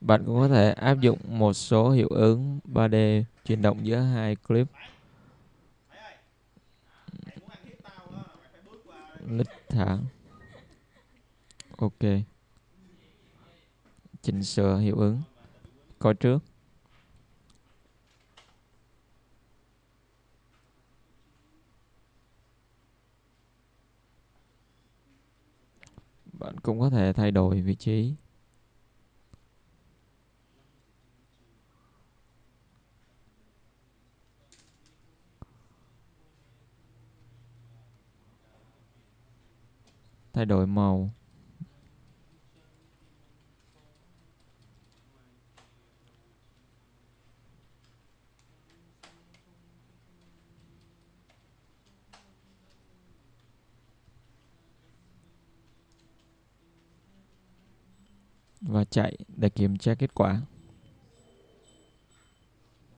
Bạn cũng có thể áp dụng một số hiệu ứng 3D chuyển động giữa hai clip. Lít thả Ok. Chỉnh sửa hiệu ứng. Coi trước. Bạn cũng có thể thay đổi vị trí. Thay đổi màu. Và chạy để kiểm tra kết quả.